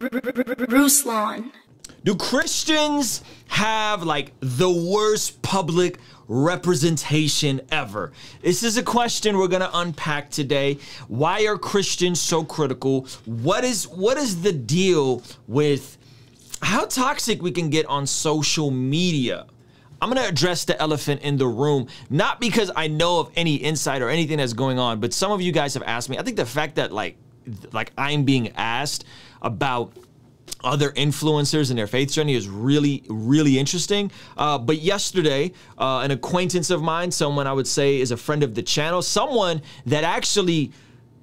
Ruslan. Do Christians have like the worst public representation ever? This is a question we're going to unpack today. Why are Christians so critical? What is what is the deal with how toxic we can get on social media? I'm going to address the elephant in the room, not because I know of any insight or anything that's going on, but some of you guys have asked me. I think the fact that like like I'm being asked about other influencers in their faith journey is really, really interesting. Uh, but yesterday, uh, an acquaintance of mine, someone I would say is a friend of the channel, someone that actually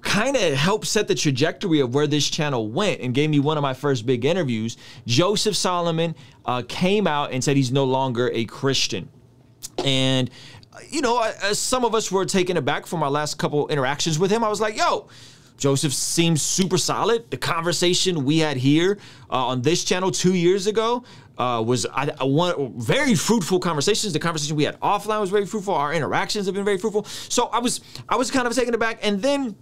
kind of helped set the trajectory of where this channel went and gave me one of my first big interviews. Joseph Solomon uh, came out and said he's no longer a Christian. And you know, as some of us were taken aback from our last couple interactions with him, I was like, yo, Joseph seems super solid. The conversation we had here uh, on this channel two years ago uh, was I, I want very fruitful conversations. The conversation we had offline was very fruitful. Our interactions have been very fruitful. So I was I was kind of taken aback, and then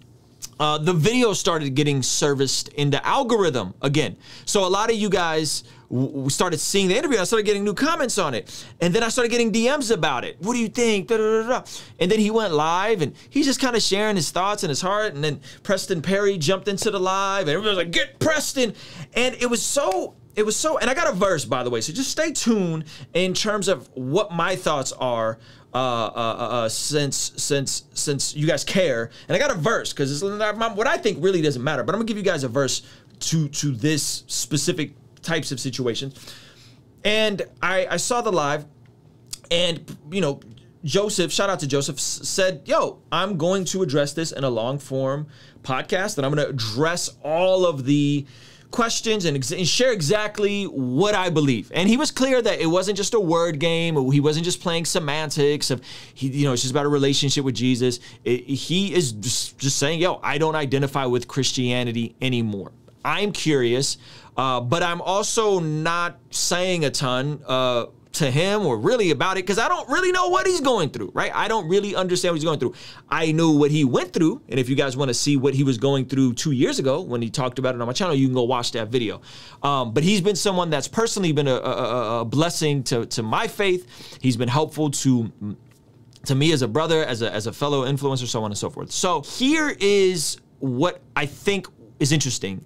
uh, the video started getting serviced in the algorithm again. So a lot of you guys w- started seeing the interview. I started getting new comments on it, and then I started getting DMs about it. What do you think? Da, da, da, and then he went live, and he's just kind of sharing his thoughts and his heart. And then Preston Perry jumped into the live, and everybody was like, "Get Preston!" And it was so it was so and i got a verse by the way so just stay tuned in terms of what my thoughts are uh, uh, uh, uh since since since you guys care. And i got a verse because it's what i think really doesn't matter but i'm gonna give you guys a verse to to this specific types of situations and i i saw the live and you know Joseph, shout out to Joseph, said, Yo, I'm going to address this in a long form podcast, and I'm going to address all of the questions and, ex- and, share exactly what I believe. And he was clear that it wasn't just a word game. He wasn't just playing semantics of, he, you know, it's just about a relationship with Jesus. It, he is just, just saying, yo, I don't identify with Christianity anymore. I'm curious, uh, but I'm also not saying a ton. Uh, to him or really about it because I don't really know what he's going through, right? I don't really understand what he's going through. I know what he went through. And if you guys want to see what he was going through two years ago when he talked about it on my channel, you can go watch that video. Um, but he's been someone that's personally been a, a, a blessing to, to my faith. He's been helpful to to me as a brother, as a, as a fellow influencer, so on and so forth. So here is what I think is interesting.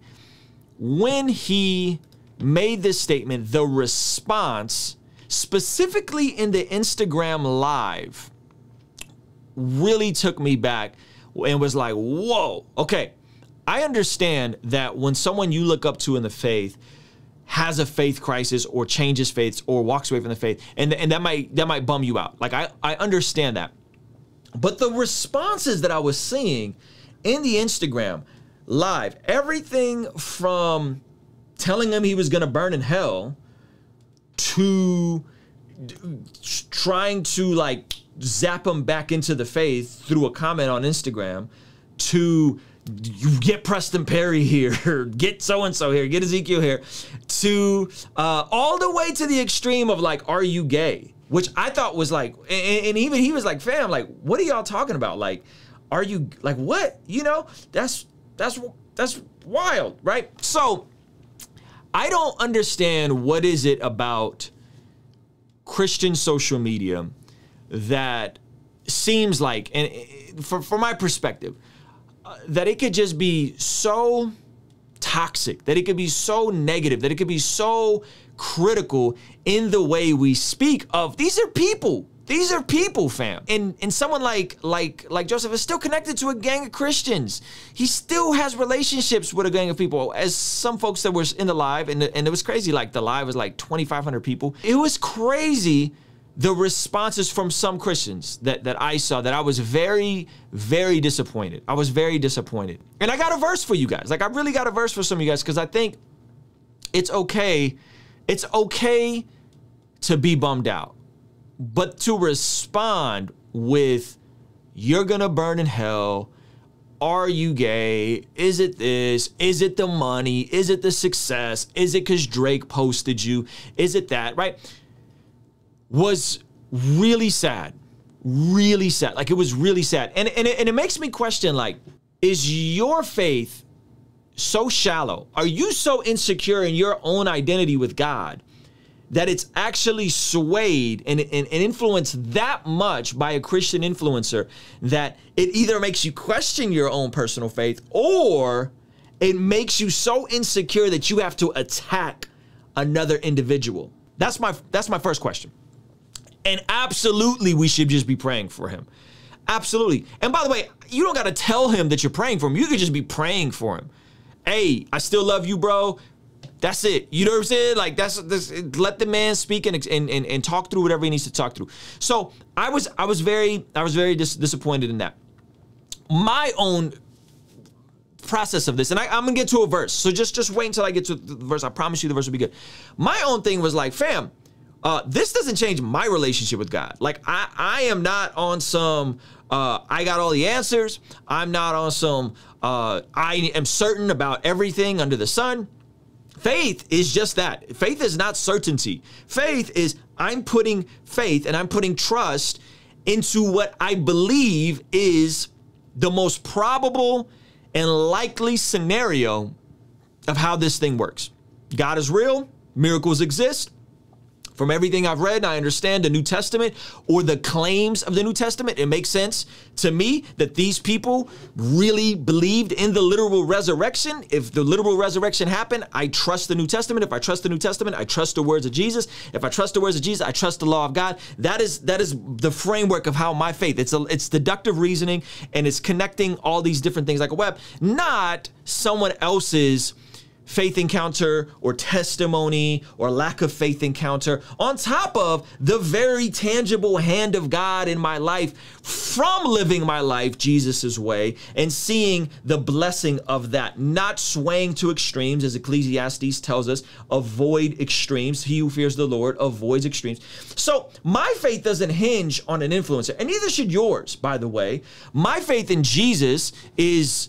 When he made this statement, the response specifically in the Instagram live, really took me back and was like, whoa, okay. I understand that when someone you look up to in the faith has a faith crisis or changes faiths or walks away from the faith, and, and that might that might bum you out. Like I, I understand that. But the responses that I was seeing in the Instagram live, everything from telling him he was gonna burn in hell to trying to like zap him back into the faith through a comment on Instagram to get Preston Perry here, get so and so here, get Ezekiel here, to uh, all the way to the extreme of like, are you gay? Which I thought was like, and, and even he was like, fam, like, what are y'all talking about? Like, are you like what? You know, that's that's that's wild, right? So I don't understand what is it about Christian social media that seems like, and for, from my perspective, uh, that it could just be so toxic, that it could be so negative, that it could be so critical in the way we speak of these are people these are people, fam. And and someone like like like Joseph is still connected to a gang of Christians. He still has relationships with a gang of people. As some folks that were in the live, and, and it was crazy. Like the live was like 2,500 people. It was crazy the responses from some Christians that, that I saw that I was very, very disappointed. I was very disappointed. And I got a verse for you guys. Like I really got a verse for some of you guys because I think it's okay. It's okay to be bummed out. But to respond with, you're gonna burn in hell, are you gay? Is it this? Is it the money? Is it the success? Is it because Drake posted you? Is it that, right? Was really sad. Really sad. Like it was really sad. And, and, it, and it makes me question like, is your faith so shallow? Are you so insecure in your own identity with God that it's actually swayed and, and, and, influenced that much by a Christian influencer that it either makes you question your own personal faith or it makes you so insecure that you have to attack another individual? That's my that's my first question. And absolutely we should just be praying for him. Absolutely. And by the way, you don't got to tell him that you're praying for him. You could just be praying for him. Hey, I still love you, bro. That's it. You know what I'm saying? Like that's this. Let the man speak and, and and, and talk through whatever he needs to talk through. So I was I was very I was very dis- disappointed in that. My own process of this, and I, am gonna get to a verse. So just just wait until I get to the verse. I promise you the verse will be good. My own thing was like, fam, uh, this doesn't change my relationship with God. Like I I am not on some uh, I got all the answers. I'm not on some uh, I am certain about everything under the sun. Faith is just that. Faith is not certainty. Faith is I'm putting faith and I'm putting trust into what I believe is the most probable and likely scenario of how this thing works. God is real, miracles exist, from everything I've read, I understand the New Testament or the claims of the New Testament. It makes sense to me that these people really believed in the literal resurrection. If the literal resurrection happened, I trust the New Testament. If I trust the New Testament, I trust the words of Jesus. If I trust the words of Jesus, I trust the law of God. That is that is the framework of how my faith. It's a, it's deductive reasoning and it's connecting all these different things like a web, not someone else's faith encounter or testimony or lack of faith encounter on top of the very tangible hand of God in my life from living my life Jesus's way and seeing the blessing of that, not swaying to extremes as Ecclesiastes tells us, avoid extremes. He who fears the Lord avoids extremes. So, my faith doesn't hinge on an influencer, and neither should yours, by the way. My faith in Jesus is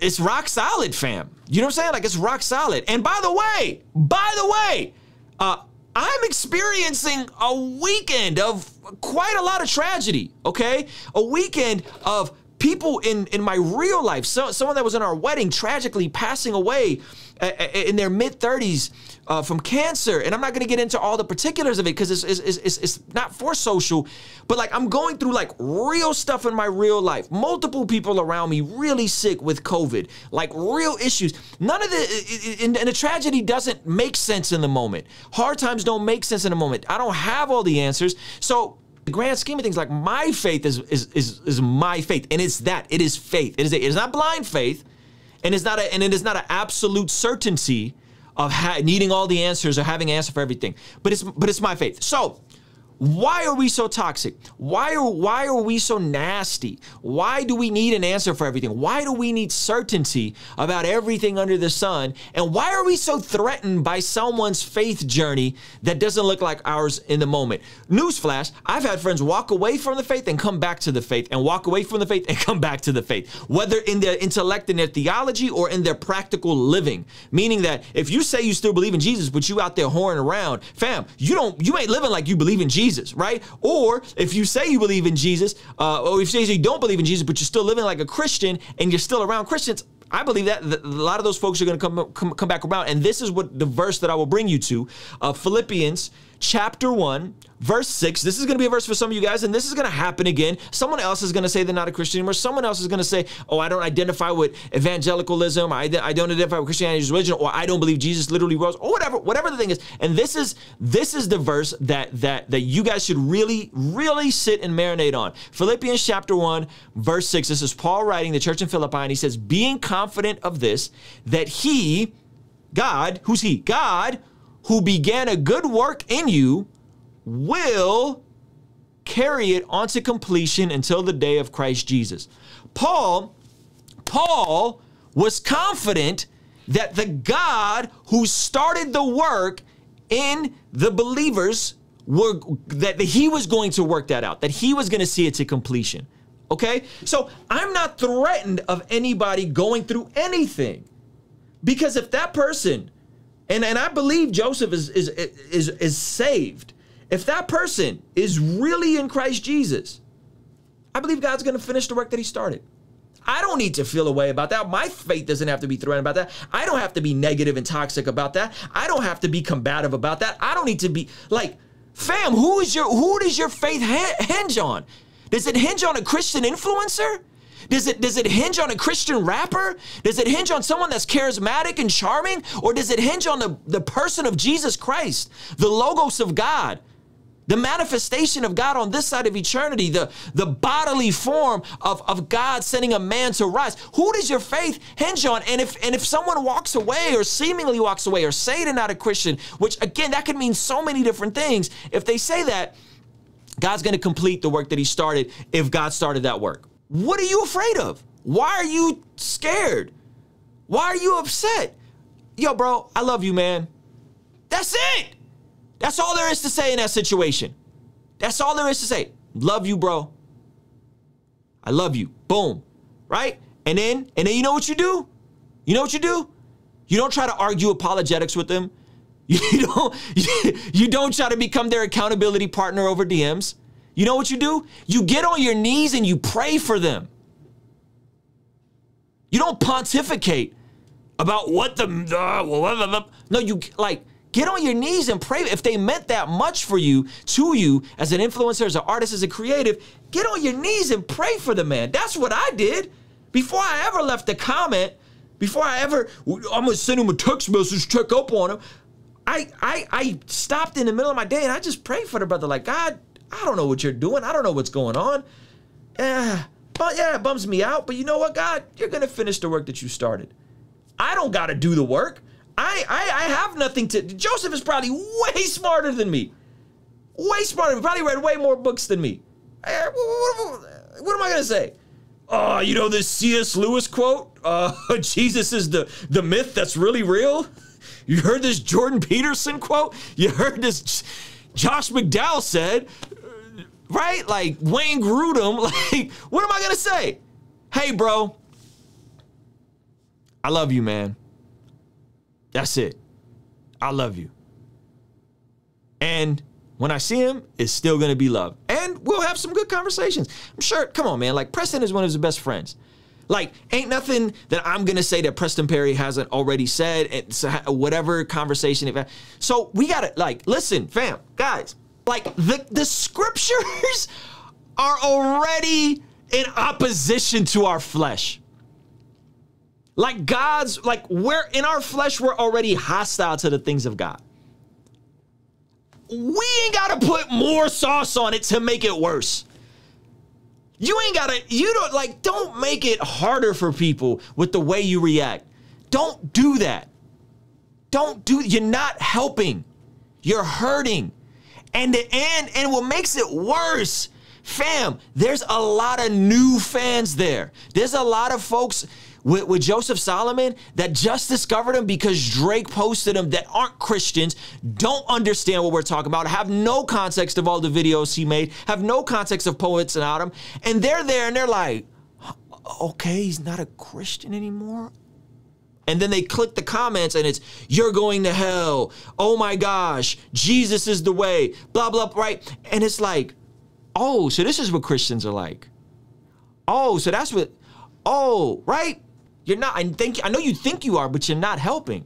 it's rock solid, fam. You know what I'm saying? Like it's rock solid. And by the way, by the way, uh, I'm experiencing a weekend of quite a lot of tragedy. Okay, a weekend of people in in my real life. So, someone that was in our wedding tragically passing away uh, uh, in their mid 30s uh, from cancer. And I'm not going to get into all the particulars of it because it's, it's, it's, it's not for social, but like I'm going through like real stuff in my real life. Multiple people around me really sick with COVID, like real issues. None of the, and, and the tragedy doesn't make sense in the moment. Hard times don't make sense in the moment. I don't have all the answers. So, the grand scheme of things, like my faith is, is is is my faith, and it's that it is faith. It is a, it is not blind faith, and it's not a, and it is not an absolute certainty of ha- needing all the answers or having an answer for everything. But it's but it's my faith. So why are we so toxic? Why are why are we so nasty? Why do we need an answer for everything? Why do we need certainty about everything under the sun? And why are we so threatened by someone's faith journey that doesn't look like ours in the moment? Newsflash, I've had friends walk away from the faith and come back to the faith and walk away from the faith and come back to the faith, whether in their intellect and their theology or in their practical living. Meaning that if you say you still believe in Jesus, but you out there whoring around, fam, you don't you ain't living like you believe in Jesus. Jesus, right? Or if you say you believe in Jesus, uh, or if you say you don't believe in Jesus, but you're still living like a Christian and you're still around Christians, I believe that a lot of those folks are going to come, come come back around, and this is what the verse that I will bring you to, uh, Philippians chapter 1, verse 6. This is going to be a verse for some of you guys, and this is going to happen again. Someone else is going to say they're not a Christian anymore. Someone else is going to say, oh, I don't identify with evangelicalism. I, I don't identify with Christianity's religion, or I don't believe Jesus literally rose, or whatever, whatever the thing is. And this is this is the verse that that that you guys should really, really sit and marinate on. Philippians chapter 1, verse 6. This is Paul writing the church in Philippi, and he says, being confident of this, that he, God, who's he? God who began a good work in you will carry it onto completion until the day of Christ Jesus. Paul, Paul was confident that the God who started the work in the believers were that he was going to work that out, that he was going to see it to completion. Okay? So I'm not threatened of anybody going through anything. Because if that person and and I believe Joseph is is is is saved. If that person is really in Christ Jesus, I believe God's going to finish the work that he started. I don't need to feel a way about that. My faith doesn't have to be threatened about that. I don't have to be negative and toxic about that. I don't have to be combative about that. I don't need to be like, fam, who is your who does your faith hinge on? Does it hinge on a Christian influencer? Does it does it hinge on a Christian rapper? Does it hinge on someone that's charismatic and charming? Or does it hinge on the, the person of Jesus Christ, the logos of God? the manifestation of God on this side of eternity, the, the bodily form of, of God sending a man to rise. Who does your faith hinge on? And if and if someone walks away or seemingly walks away or say they're not a Christian, which again, that could mean so many different things. If they say that, God's gonna complete the work that he started if God started that work. What are you afraid of? Why are you scared? Why are you upset? Yo, bro, I love you, man. That's it. That's all there is to say in that situation. That's all there is to say. Love you, bro. I love you. Boom. Right? And then, and then you know what you do? You know what you do? You don't try to argue apologetics with them. You don't, you don't try to become their accountability partner over DMs. You know what you do? You get on your knees and you pray for them. You don't pontificate about what the, no, you like Get on your knees and pray. If they meant that much for you, to you, as an influencer, as an artist, as a creative, get on your knees and pray for the man. That's what I did before I ever left a comment. Before I ever, I'm gonna send him a text message, check up on him. I, I, I stopped in the middle of my day and I just prayed for the brother. Like God, I don't know what you're doing. I don't know what's going on. Yeah, but yeah, it bums me out. But you know what, God, you're gonna finish the work that you started. I don't gotta do the work. I, I, I have nothing to. Joseph is probably way smarter than me. Way smarter. Probably read way more books than me. Eh, what, what, what am I gonna say? Oh, you know this C.S. Lewis quote? Uh, Jesus is the the myth that's really real. You heard this Jordan Peterson quote? You heard this Josh McDowell said, right? Like Wayne Grudem. Like, what am I gonna say? Hey, bro. I love you, man. That's it. I love you. And when I see him, it's still gonna be love. And we'll have some good conversations. I'm sure, come on, man. Like Preston is one of his best friends. Like, ain't nothing that I'm gonna say that Preston Perry hasn't already said. It's uh, whatever conversation. So we gotta like listen, fam, guys. Like the the scriptures are already in opposition to our flesh. Like God's, like we're in our flesh, we're already hostile to the things of God. We ain't gotta put more sauce on it to make it worse. You ain't gotta, you don't like, don't make it harder for people with the way you react. Don't do that. Don't do, you're not helping. You're hurting. And the and and what makes it worse, fam, there's a lot of new fans there. There's a lot of folks with, with Joseph Solomon that just discovered him because Drake posted him that aren't Christians, don't understand what we're talking about, have no context of all the videos he made, have no context of Poets In Autumn, and they're there and they're like, okay, he's not a Christian anymore. And then they click the comments and it's, you're going to hell. Oh my gosh, Jesus is the way, blah, blah, right? And it's like, oh, so this is what Christians are like. Oh, so that's what, oh, right? You're not, I think I know you think you are, but you're not helping.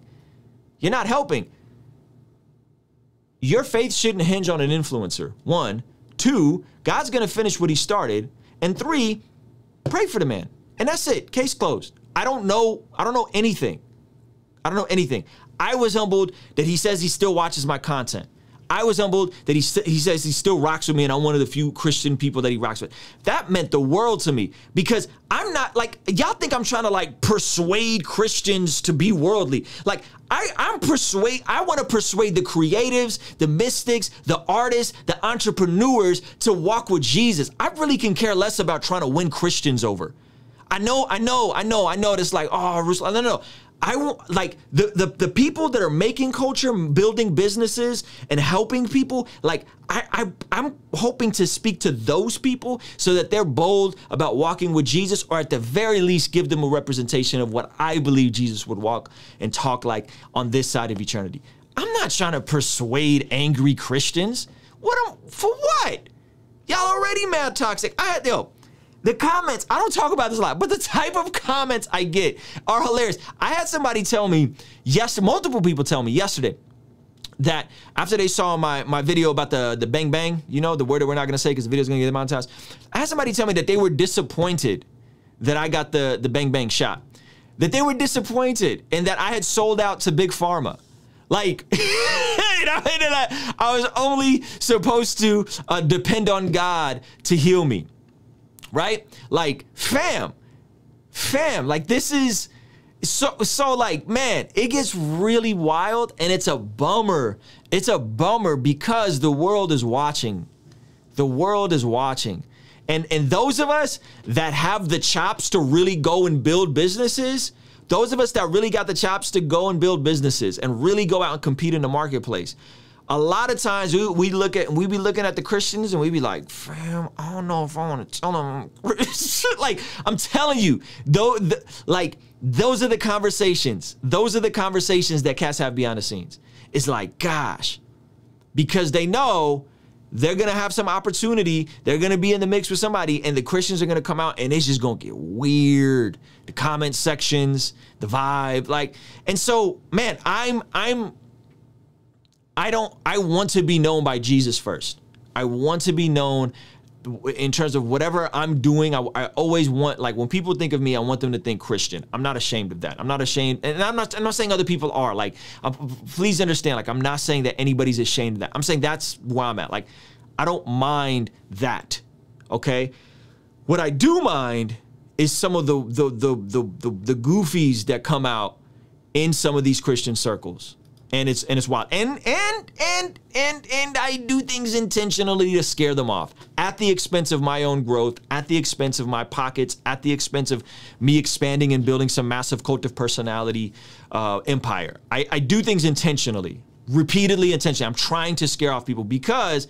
You're not helping. Your faith shouldn't hinge on an influencer. One, two, God's gonna finish what he started. And three, pray for the man. And that's it. Case closed. I don't know, I don't know anything. I don't know anything. I was humbled that he says he still watches my content. I was humbled that he, he says he still rocks with me and I'm one of the few Christian people that he rocks with. That meant the world to me because I'm not like, y'all think I'm trying to like persuade Christians to be worldly. Like, I, I'm persuade, I want to persuade the creatives, the mystics, the artists, the entrepreneurs to walk with Jesus. I really can care less about trying to win Christians over. I know, I know, I know, I know. It's like, oh, no, no, no. I want like the, the the people that are making culture, building businesses, and helping people. Like I, I I'm hoping to speak to those people so that they're bold about walking with Jesus, or at the very least, give them a representation of what I believe Jesus would walk and talk like on this side of eternity. I'm not trying to persuade angry Christians. What am, for what? Y'all already mad toxic. I had yo, the comments, I don't talk about this a lot, but the type of comments I get are hilarious. I had somebody tell me, yes, multiple people tell me yesterday that after they saw my my video about the the bang bang, you know, the word that we're not gonna say because the video's gonna get demonetized. I had somebody tell me that they were disappointed that I got the the bang bang shot, that they were disappointed and that I had sold out to big pharma. Like, I, I was only supposed to uh, depend on God to heal me, right? Like, fam, fam, like this is so so like man it gets really wild and it's a bummer. It's a bummer because the world is watching. The world is watching. And and those of us that have the chops to really go and build businesses those of us that really got the chops to go and build businesses and really go out and compete in the marketplace a lot of times we, we look at we be looking at the Christians and we be like, fam, I don't know if I want to tell them. like I'm telling you, though, the, like those are the conversations. Those are the conversations that cats have behind the scenes. It's like, gosh, because they know they're gonna have some opportunity. They're gonna be in the mix with somebody, and the Christians are gonna come out, and it's just gonna get weird. The comment sections, the vibe, like, and so, man, I'm I'm I don't, I want to be known by Jesus first. I want to be known in terms of whatever I'm doing. I, I, always want, like, when people think of me, I want them to think Christian. I'm not ashamed of that. I'm not ashamed. And I'm not, I'm not saying other people are. Like, uh, please understand, like, I'm not saying that anybody's ashamed of that. I'm saying that's where I'm at. Like, I don't mind that. Okay. What I do mind is some of the, the, the, the, the, the goofies that come out in some of these Christian circles and it's and it's wild. And and and and and I do things intentionally to scare them off at the expense of my own growth, at the expense of my pockets, at the expense of me expanding and building some massive cult of personality uh, empire. I, I do things intentionally, repeatedly, intentionally. I'm trying to scare off people because.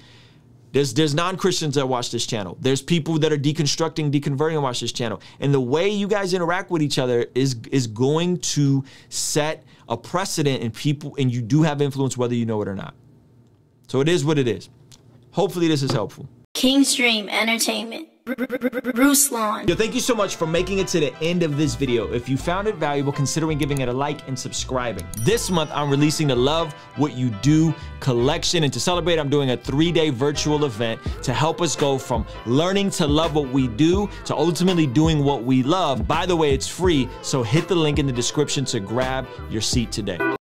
There's, there's non-Christians that watch this channel. There's people that are deconstructing, deconverting and watch this channel. And the way you guys interact with each other is, is going to set a precedent in people, and you do have influence whether you know it or not. So it is what it is. Hopefully, this is helpful. KingsDream Entertainment. Ruslan. Yo, thank you so much for making it to the end of this video. If you found it valuable, considering giving it a like and subscribing. This month, I'm releasing the Love What You Do collection. And to celebrate, I'm doing a three-day virtual event to help us go from learning to love what we do to ultimately doing what we love. By the way, it's free, so hit the link in the description to grab your seat today.